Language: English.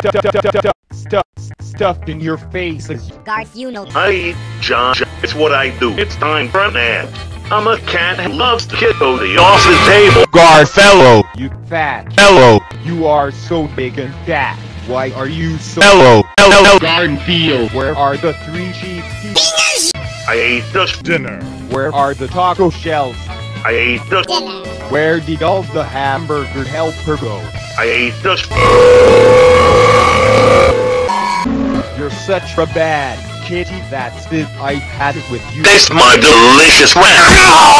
stuff, stuff, stuff, stuffed in your faces. Garth, you know. I eat John. It's what I do. It's time for a nap. I'm a cat who loves to kiddo the off the table. Garfellow, You fat. hello, You are so big and fat. Why are you so? hello, hello, Garden Field. Where are the three cheese pieces? I ate the dinner, Where are the taco shells? I ate the dinner. Where did all the hamburger helper go? I ate the You're such a bad kitty. That's it. I had it with you. Taste my delicious rat.